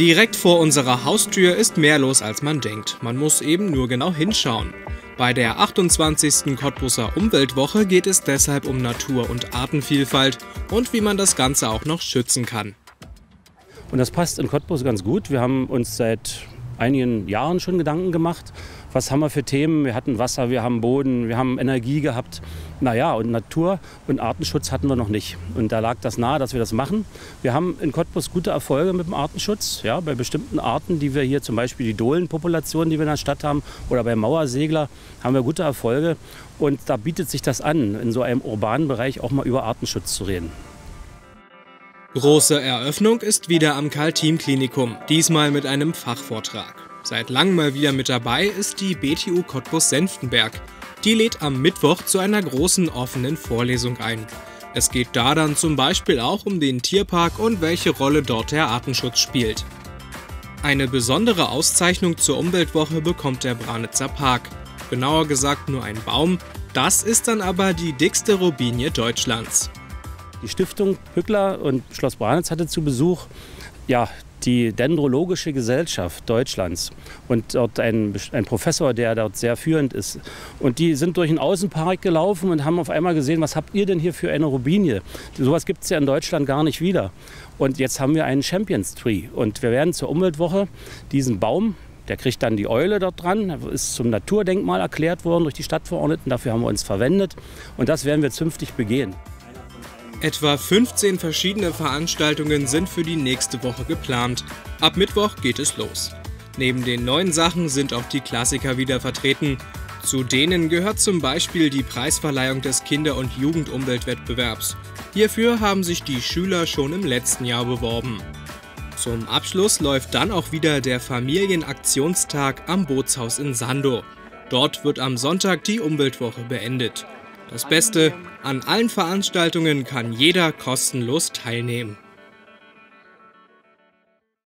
Direkt vor unserer Haustür ist mehr los als man denkt. Man muss eben nur genau hinschauen. Bei der 28. Cottbusser Umweltwoche geht es deshalb um Natur- und Artenvielfalt und wie man das Ganze auch noch schützen kann. Und das passt in Cottbus ganz gut. Wir haben uns seit einigen Jahren schon Gedanken gemacht. Was haben wir für Themen? Wir hatten Wasser, wir haben Boden, wir haben Energie gehabt. Naja, und Natur- und Artenschutz hatten wir noch nicht. Und da lag das nahe, dass wir das machen. Wir haben in Cottbus gute Erfolge mit dem Artenschutz. Ja, bei bestimmten Arten, die wir hier, zum Beispiel die Dohlenpopulation, die wir in der Stadt haben, oder bei Mauersegler, haben wir gute Erfolge. Und da bietet sich das an, in so einem urbanen Bereich auch mal über Artenschutz zu reden. Große Eröffnung ist wieder am Karl-Team-Klinikum, diesmal mit einem Fachvortrag. Seit langem mal wieder mit dabei ist die BTU Cottbus-Senftenberg. Die lädt am Mittwoch zu einer großen offenen Vorlesung ein. Es geht da dann zum Beispiel auch um den Tierpark und welche Rolle dort der Artenschutz spielt. Eine besondere Auszeichnung zur Umweltwoche bekommt der Branitzer Park. Genauer gesagt nur ein Baum. Das ist dann aber die dickste Robinie Deutschlands. Die Stiftung Hückler und Schloss Branitz hatte zu Besuch ja, die Dendrologische Gesellschaft Deutschlands und dort ein, ein, Professor, der dort sehr führend ist. Und die sind durch den Außenpark gelaufen und haben auf einmal gesehen, was habt ihr denn hier für eine Robinie? Sowas gibt es ja in Deutschland gar nicht wieder. Und jetzt haben wir einen Champions Tree. Und wir werden zur Umweltwoche diesen Baum, der kriegt dann die Eule dort dran, ist zum Naturdenkmal erklärt worden durch die Stadtverordneten. Dafür haben wir uns verwendet. Und das werden wir zünftig begehen. Etwa 15 verschiedene Veranstaltungen sind für die nächste Woche geplant. Ab Mittwoch geht es los. Neben den neuen Sachen sind auch die Klassiker wieder vertreten. Zu denen gehört zum Beispiel die Preisverleihung des Kinder- und Jugendumweltwettbewerbs. Hierfür haben sich die Schüler schon im letzten Jahr beworben. Zum Abschluss läuft dann auch wieder der Familienaktionstag am Bootshaus in Sando. Dort wird am Sonntag die Umweltwoche beendet. Das Beste, an allen Veranstaltungen kann jeder kostenlos teilnehmen.